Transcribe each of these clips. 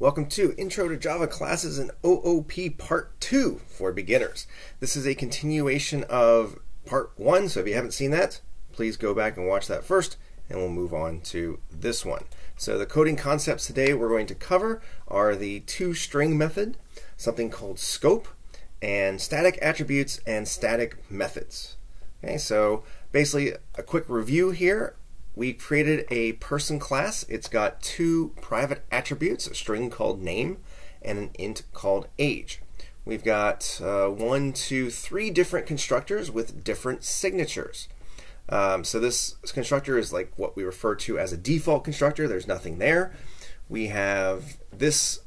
Welcome to Intro to Java Classes and OOP Part 2 for beginners. This is a continuation of Part 1, so if you haven't seen that, please go back and watch that first, and we'll move on to this one. So the coding concepts today we're going to cover are the toString method, something called scope, and static attributes and static methods. Okay, so basically a quick review here we created a person class. It's got two private attributes, a string called name and an int called age. We've got uh, one, two, three different constructors with different signatures. Um, so this constructor is like what we refer to as a default constructor. There's nothing there. We have this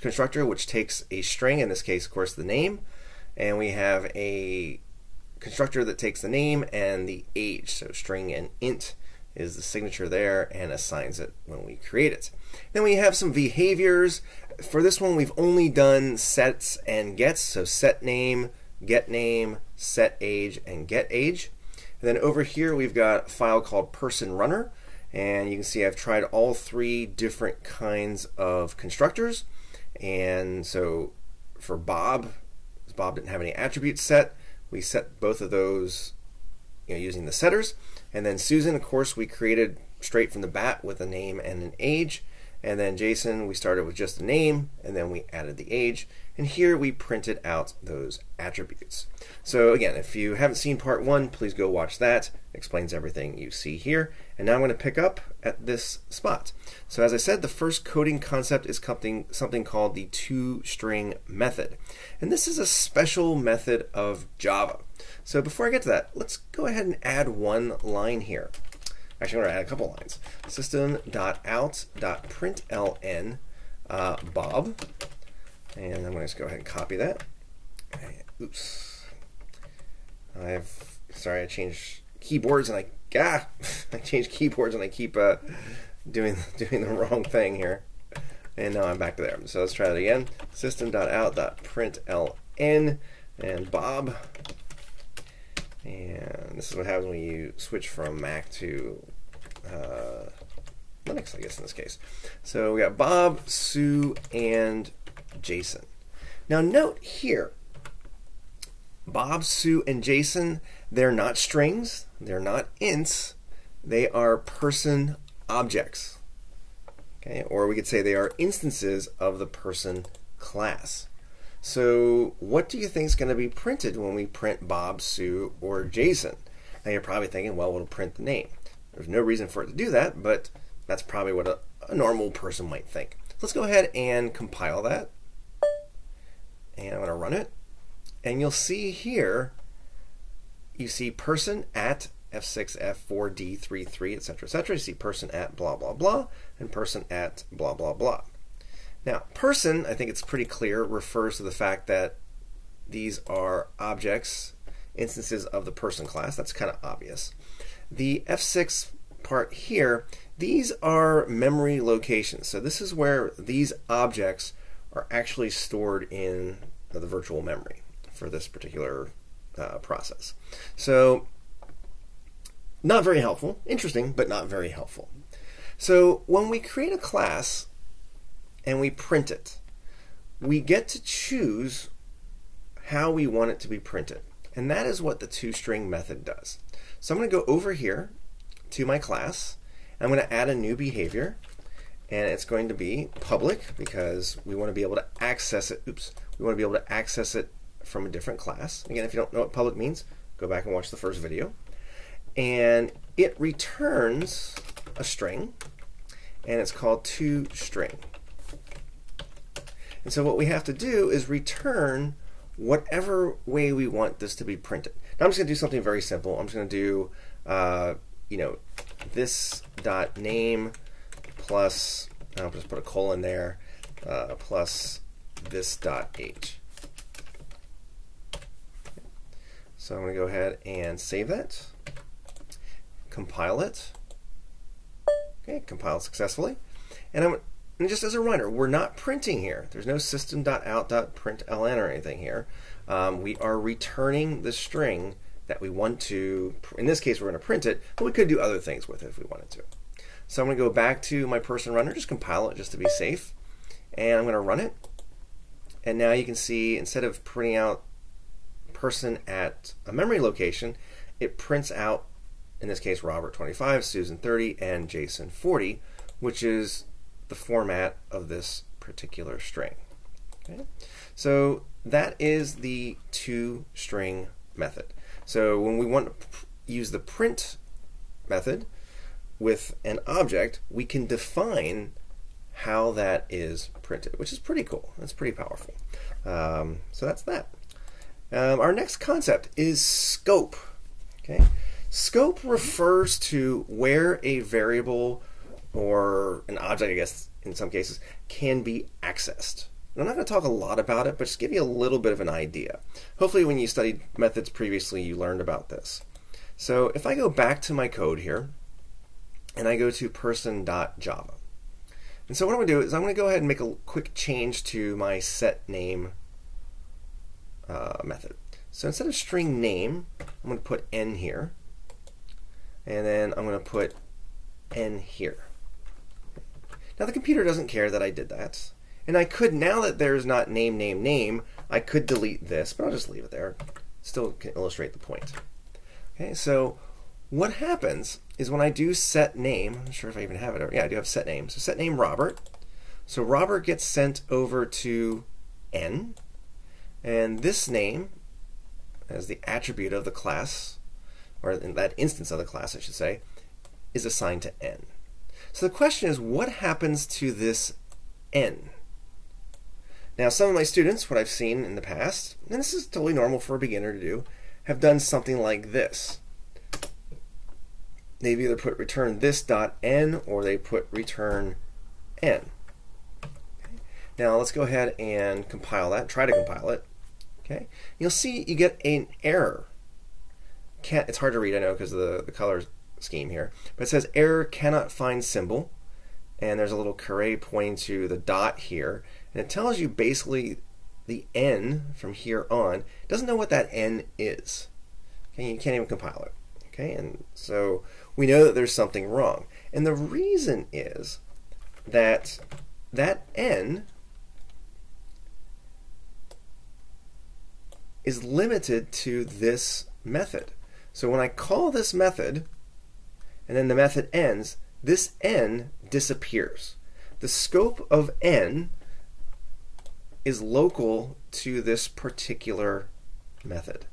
constructor which takes a string, in this case, of course, the name, and we have a constructor that takes the name and the age, so string and int is the signature there and assigns it when we create it. Then we have some behaviors. For this one, we've only done sets and gets, so set name, get name, set age, and get age. And then over here, we've got a file called person runner, and you can see I've tried all three different kinds of constructors. And so for Bob, Bob didn't have any attributes set, we set both of those you know, using the setters. And then Susan, of course, we created straight from the bat with a name and an age. And then Jason, we started with just the name, and then we added the age. And here we printed out those attributes. So again, if you haven't seen part one, please go watch that. It explains everything you see here. And now I'm going to pick up at this spot. So as I said, the first coding concept is something, something called the toString method. And this is a special method of Java. So before I get to that, let's go ahead and add one line here. Actually, to add a couple lines. System.out.println uh, Bob. And I'm going to just go ahead and copy that. Oops. I've, sorry, I changed keyboards and I, ah, I changed keyboards and I keep uh, doing, doing the wrong thing here. And now I'm back to there. So let's try that again. System.out.println and Bob. And this is what happens when you switch from Mac to uh, Linux, I guess, in this case. So we got Bob, Sue, and Jason. Now note here, Bob, Sue, and Jason, they're not strings, they're not ints, they are person objects. Okay, or we could say they are instances of the person class. So what do you think is going to be printed when we print Bob, Sue, or Jason? Now you're probably thinking, well, we'll print the name. There's no reason for it to do that, but that's probably what a, a normal person might think. Let's go ahead and compile that. And I'm going to run it. And you'll see here, you see person at F6, F4, D33, etc., etc. You see person at blah, blah, blah, and person at blah, blah, blah. Now, person, I think it's pretty clear, refers to the fact that these are objects, instances of the person class. That's kind of obvious. The F6 part here, these are memory locations. So this is where these objects are actually stored in the virtual memory for this particular uh, process. So not very helpful. Interesting, but not very helpful. So when we create a class, and we print it. We get to choose how we want it to be printed. And that is what the toString method does. So I'm going to go over here to my class. I'm going to add a new behavior. And it's going to be public because we want to be able to access it. Oops. We want to be able to access it from a different class. Again, if you don't know what public means, go back and watch the first video. And it returns a string, and it's called toString. And so what we have to do is return whatever way we want this to be printed. I'm just going to do something very simple. I'm just going to do, uh, you know, this dot name plus, I'll just put a colon there, uh, plus this dot age. So I'm going to go ahead and save that, compile it. Okay, compiled successfully. And I'm and just as a reminder, we're not printing here. There's no system.out.println or anything here. Um, we are returning the string that we want to, in this case, we're going to print it, but we could do other things with it if we wanted to. So I'm going to go back to my person runner, just compile it just to be safe. and I'm going to run it. And now you can see instead of printing out person at a memory location, it prints out, in this case, Robert 25, Susan 30, and Jason 40, which is the format of this particular string. Okay? So that is the two string method. So when we want to use the print method with an object, we can define how that is printed, which is pretty cool. That's pretty powerful. Um, so that's that. Um, our next concept is scope. Okay, scope refers to where a variable or an object, I guess, in some cases, can be accessed. I'm not going to talk a lot about it, but just give you a little bit of an idea. Hopefully, when you studied methods previously, you learned about this. So if I go back to my code here, and I go to person.java, and so what I'm going to do is I'm going to go ahead and make a quick change to my set name uh, method. So instead of string name, I'm going to put n here, and then I'm going to put n here. Now the computer doesn't care that I did that. And I could, now that there's not name, name, name, I could delete this, but I'll just leave it there. Still can illustrate the point. Okay, so what happens is when I do set name, I'm not sure if I even have it. Yeah, I do have set name. So set name Robert. So Robert gets sent over to n, and this name as the attribute of the class, or in that instance of the class, I should say, is assigned to n. So the question is, what happens to this n? Now, some of my students, what I've seen in the past, and this is totally normal for a beginner to do, have done something like this. They've either put return this dot n or they put return n. Now let's go ahead and compile that, try to compile it. Okay, You'll see you get an error. Can't, it's hard to read, I know, because of the, the color scheme here. But it says error cannot find symbol. And there's a little caret pointing to the dot here. And it tells you basically the n from here on. Doesn't know what that n is. Okay, you can't even compile it. Okay, and so we know that there's something wrong. And the reason is that that n is limited to this method. So when I call this method, and then the method ends, this n disappears. The scope of n is local to this particular method.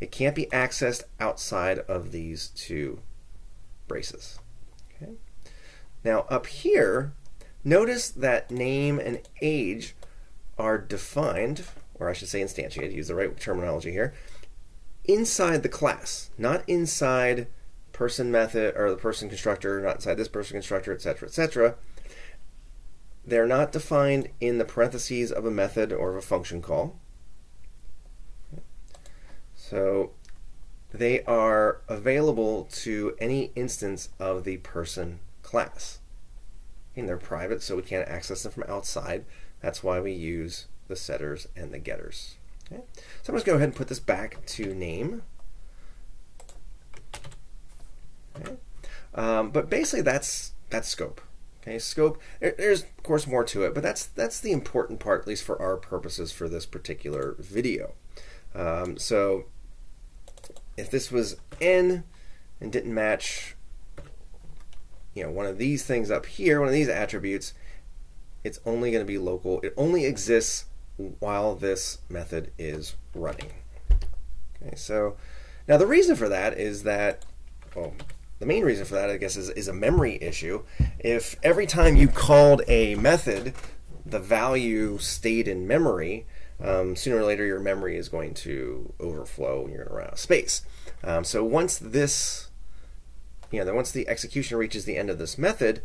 It can't be accessed outside of these two braces. Okay. Now up here, notice that name and age are defined, or I should say instantiated, use the right terminology here, inside the class, not inside person method or the person constructor, not inside this person constructor, etc., etc. They're not defined in the parentheses of a method or of a function call. So they are available to any instance of the person class. And they're private, so we can't access them from outside. That's why we use the setters and the getters. Okay? So I'm just going to go ahead and put this back to name. Okay? Um, but basically, that's that's scope. Okay, scope. there's of course more to it, but that's that's the important part, at least for our purposes for this particular video. Um, so if this was n and didn't match, you know, one of these things up here, one of these attributes, it's only going to be local. It only exists while this method is running. Okay, so now the reason for that is that, well, the main reason for that, I guess, is, is a memory issue. If every time you called a method, the value stayed in memory, um, sooner or later your memory is going to overflow and you're going to run out of space. Um, so once this, you know, once the execution reaches the end of this method,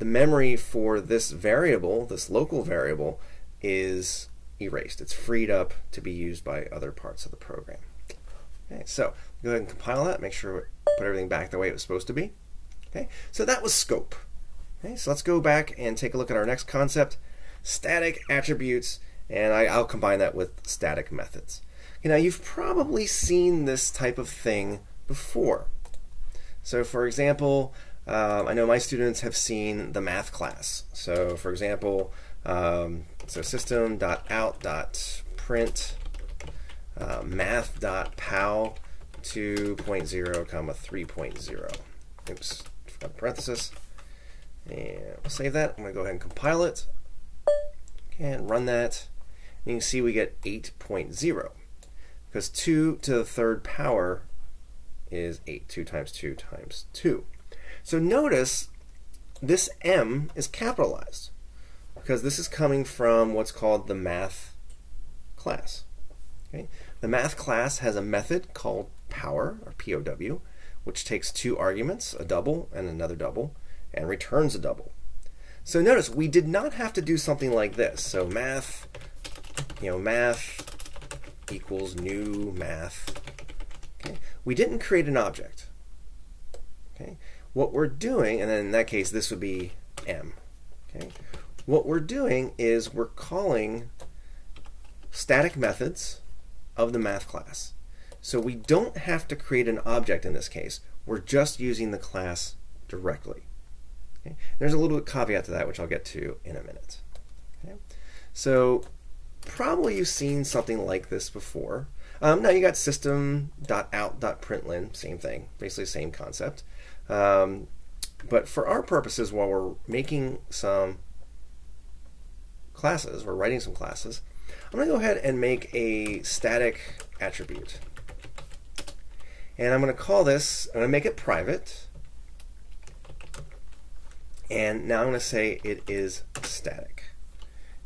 the memory for this variable, this local variable, is erased. It's freed up to be used by other parts of the program. Okay, so go ahead and compile that, make sure put everything back the way it was supposed to be. Okay, so that was scope. Okay, so let's go back and take a look at our next concept, static attributes, and I, will combine that with static methods. Okay, now you've probably seen this type of thing before. So for example, um, I know my students have seen the math class. So, for example, um, so system.out.print uh, math.pow 2.0 comma 3.0. Oops, forgot parenthesis. And we'll save that. I'm going to go ahead and compile it. And run that. And you can see we get 8.0 because 2 to the third power is 8. 2 times 2 times 2. So notice this m is capitalized because this is coming from what's called the math class. Okay? The math class has a method called power, or POW, which takes two arguments, a double and another double, and returns a double. So notice we did not have to do something like this. So math, you know, math equals new math. Okay? We didn't create an object. Okay? What we're doing, and then in that case this would be m. Okay? What we're doing is we're calling static methods of the math class. So we don't have to create an object in this case. We're just using the class directly. Okay? There's a little bit caveat to that, which I'll get to in a minute. Okay? So probably you've seen something like this before. Um, now you got system.out.println, same thing, basically same concept. Um, but for our purposes, while we're making some classes, we're writing some classes, I'm going to go ahead and make a static attribute. And I'm going to call this, I'm going to make it private. And now I'm going to say it is static.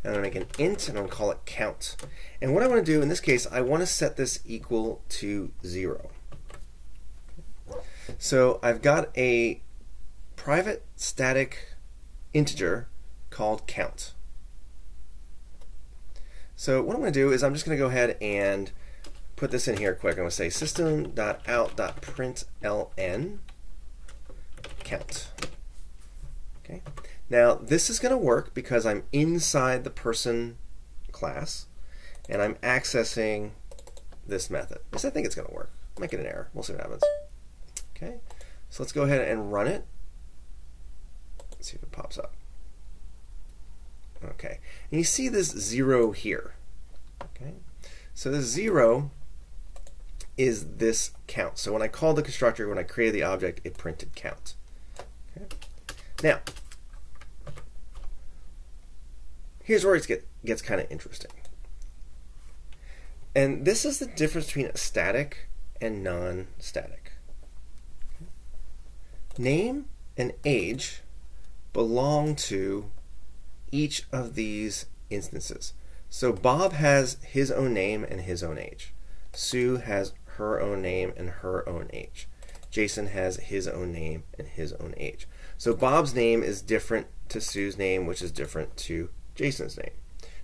And I'm going to make an int and I'm going to call it count. And what I want to do in this case, I want to set this equal to 0. So I've got a private static integer called count. So what I'm going to do is I'm just going to go ahead and put this in here quick. I'm going to say system.out.println count. Okay. Now this is going to work because I'm inside the person class and I'm accessing this method. Yes, I think it's going to work. I might get an error. We'll see what happens. Okay. So let's go ahead and run it. Let's see if it pops up. Okay. And you see this zero here. Okay. So the zero is this count. So when I called the constructor, when I created the object, it printed count. Okay. Now, here's where it get, gets kind of interesting. And this is the difference between static and non-static. Name and age belong to each of these instances. So Bob has his own name and his own age. Sue has her own name and her own age. Jason has his own name and his own age. So Bob's name is different to Sue's name, which is different to Jason's name.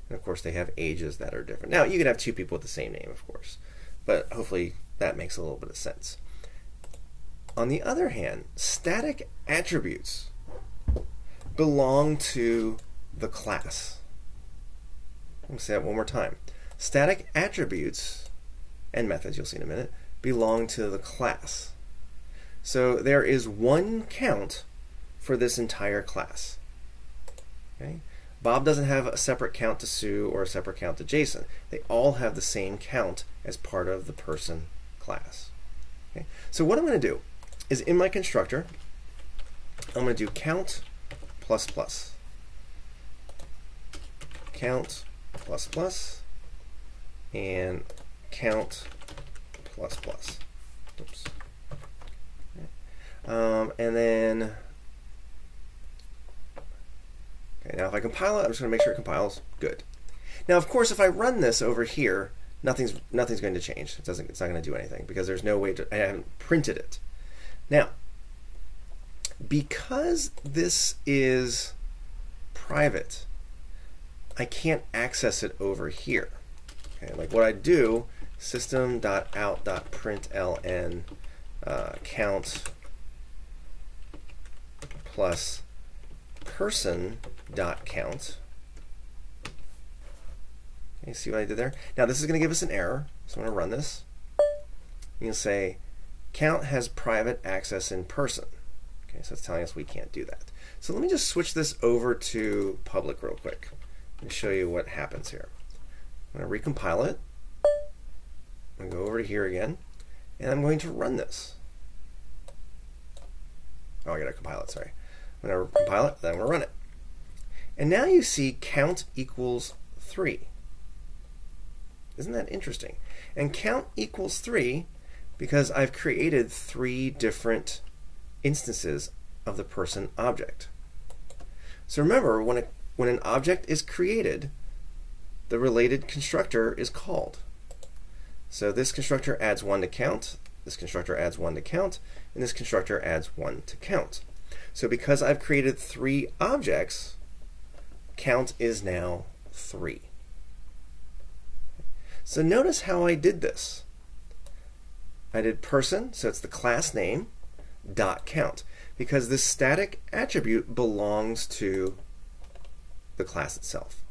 And of course, they have ages that are different. Now, you can have two people with the same name, of course, but hopefully that makes a little bit of sense. On the other hand, static attributes belong to the class. Let me say that one more time. Static attributes and methods, you'll see in a minute, belong to the class. So there is one count for this entire class. Okay? Bob doesn't have a separate count to Sue or a separate count to Jason. They all have the same count as part of the person class. Okay? So what I'm going to do is in my constructor, I'm going to do count plus plus count plus plus and count plus plus. Oops. Um, and then, okay, now if I compile it, I'm just going to make sure it compiles. Good. Now, of course, if I run this over here, nothing's nothing's going to change. It doesn't. It's not going to do anything because there's no way to. I haven't printed it. Now, because this is private, I can't access it over here. Okay, like what I do, system.out.println uh, count plus person.count. Okay, see what I did there? Now this is going to give us an error, so I'm going to run this. You can say count has private access in person. Okay, so it's telling us we can't do that. So let me just switch this over to public real quick and show you what happens here. I'm going to recompile it. I'm going to go over to here again, and I'm going to run this. Oh, I got to compile it, sorry. I'm going to compile it, then I'm going to run it. And now you see count equals 3. Isn't that interesting? And count equals 3 because I've created three different instances of the person object. So remember, when, a, when an object is created, the related constructor is called. So this constructor adds 1 to count, this constructor adds 1 to count, and this constructor adds 1 to count. So because I've created three objects, count is now 3. So notice how I did this. I did person, so it's the class name, dot count, because this static attribute belongs to the class itself.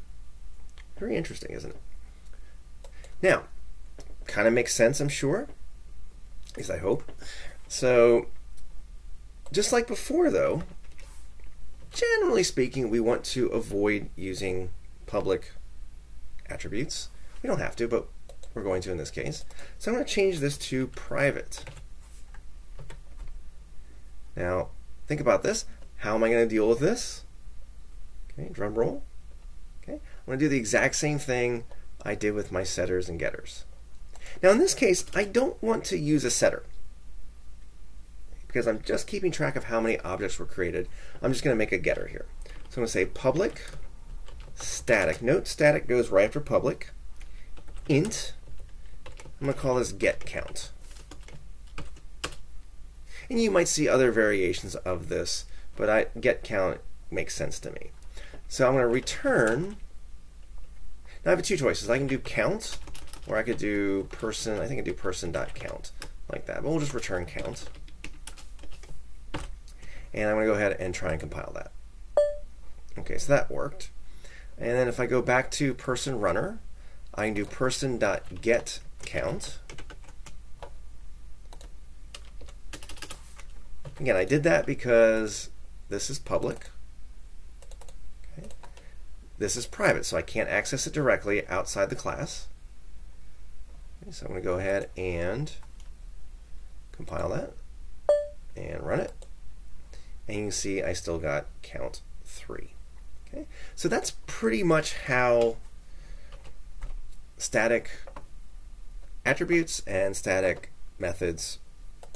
Very interesting, isn't it? Now, kind of makes sense, I'm sure. At least I hope. So, just like before, though, generally speaking, we want to avoid using public attributes. We don't have to, but we're going to in this case. So I'm going to change this to private. Now, think about this. How am I going to deal with this? Okay, drum roll. Okay, I'm going to do the exact same thing I did with my setters and getters. Now in this case, I don't want to use a setter because I'm just keeping track of how many objects were created. I'm just going to make a getter here. So I'm going to say public static. Note static goes right after public. int. I'm going to call this get count. And you might see other variations of this, but I, get count makes sense to me. So I'm going to return. Now I have two choices. I can do count, or I could do person. I think I do person.count like that. But we'll just return count. And I'm going to go ahead and try and compile that. Okay, so that worked. And then if I go back to person runner, I can do person.get count. Again, I did that because this is public. This is private, so I can't access it directly outside the class. Okay, so I'm going to go ahead and compile that and run it. And you can see I still got count 3. Okay, So that's pretty much how static attributes and static methods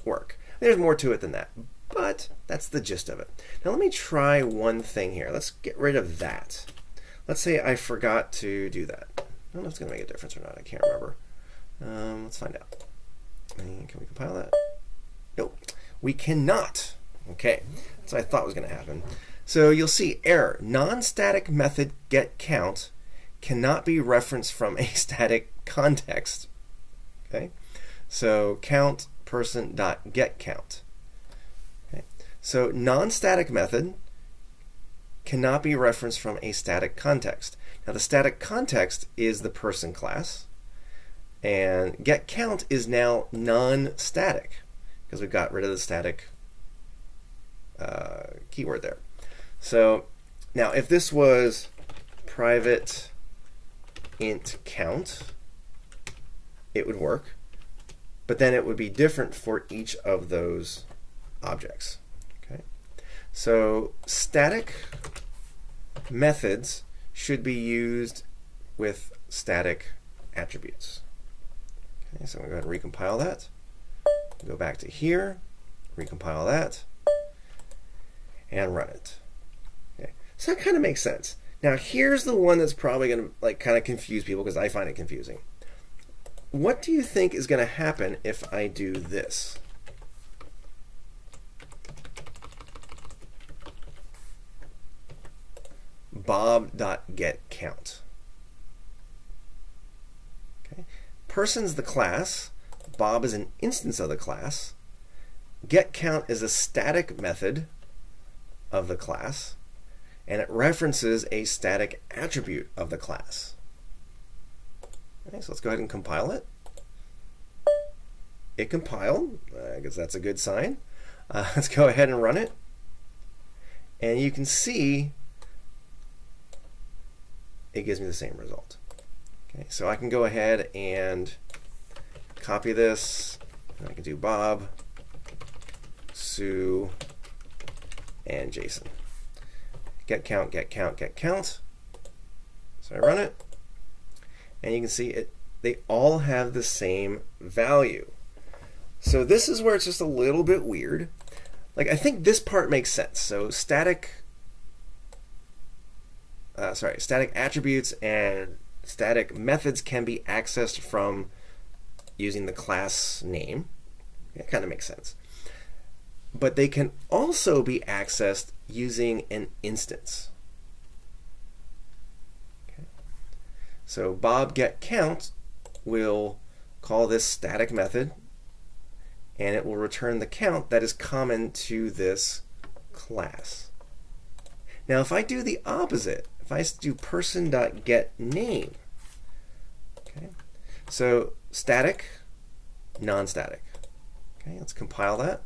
work. There's more to it than that, but that's the gist of it. Now let me try one thing here. Let's get rid of that. Let's say I forgot to do that. I don't know if it's going to make a difference or not. I can't remember. Um, let's find out. And can we compile that? Nope. We cannot. Okay. That's what I thought was going to happen. So you'll see error. Non-static method get count cannot be referenced from a static context. Okay, so count person dot get count. Okay, so non-static method cannot be referenced from a static context. Now the static context is the person class, and get count is now non-static because we got rid of the static uh, keyword there. So now if this was private int count, it would work, but then it would be different for each of those objects. So static methods should be used with static attributes. Okay, so I'm going to go ahead and recompile that. Go back to here, recompile that, and run it. Okay, so that kind of makes sense. Now here's the one that's probably going to like kind of confuse people because I find it confusing. What do you think is going to happen if I do this? bob.getCount. Okay. Person's the class. Bob is an instance of the class. GetCount is a static method of the class and it references a static attribute of the class. Okay, so let's go ahead and compile it. It compiled. I guess that's a good sign. Uh, let's go ahead and run it. And you can see it gives me the same result. Okay, so I can go ahead and copy this. I can do Bob, Sue, and Jason. Get count, get count, get count. So I run it, and you can see it. They all have the same value. So this is where it's just a little bit weird. Like I think this part makes sense. So static, uh, sorry, static attributes and static methods can be accessed from using the class name. It kind of makes sense. But they can also be accessed using an instance. Okay. So Bob get count will call this static method and it will return the count that is common to this class. Now if I do the opposite, if I do person.getName, okay, so static, non-static. Okay, let's compile that.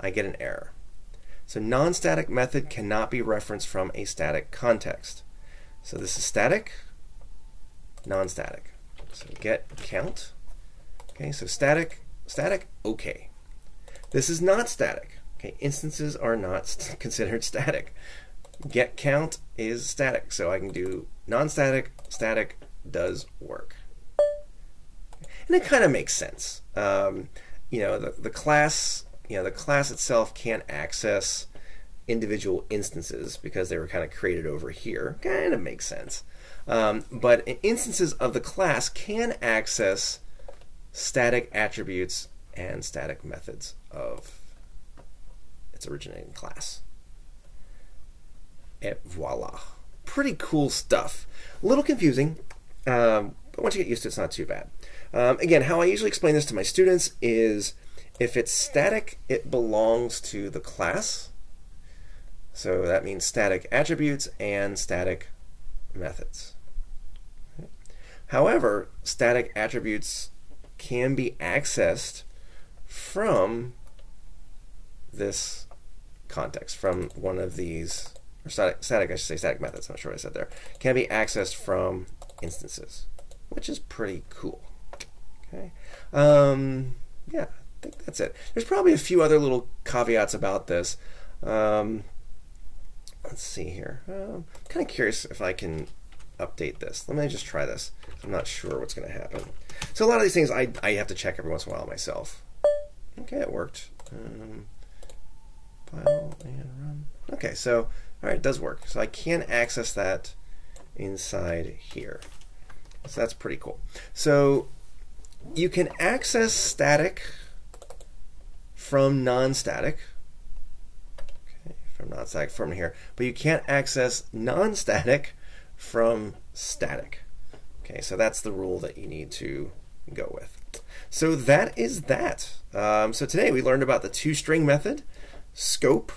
I get an error. So non-static method cannot be referenced from a static context. So this is static, non-static. So get count. Okay, so static, static, okay. This is not static. Okay, instances are not st considered static. Get count is static, so I can do non-static, static does work. And it kind of makes sense. Um, you know, the, the class, you know, the class itself can't access individual instances because they were kind of created over here. Kind of makes sense. Um, but instances of the class can access static attributes and static methods of its originating class. Et voila. Pretty cool stuff. A little confusing, um, but once you get used to it, it's not too bad. Um, again, how I usually explain this to my students is if it's static, it belongs to the class. So that means static attributes and static methods. However, static attributes can be accessed from this context, from one of these, or static, static, I should say static methods, I'm not sure what I said there, can be accessed from instances, which is pretty cool. Okay. Um, yeah, I think that's it. There's probably a few other little caveats about this. Um, let's see here. I'm um, kind of curious if I can update this. Let me just try this. I'm not sure what's going to happen. So a lot of these things I, I have to check every once in a while myself. Okay, it worked. Um, file and run. Okay, so all right, it does work. So I can access that inside here. So that's pretty cool. So you can access static from non-static. Okay, from non-static from here, but you can't access non-static from static. Okay, so that's the rule that you need to go with. So that is that. Um, so today we learned about the toString method, scope,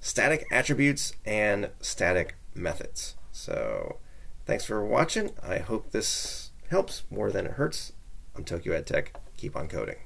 static attributes, and static methods. So thanks for watching. I hope this helps more than it hurts. I'm Tokyo Ed Tech. Keep on coding.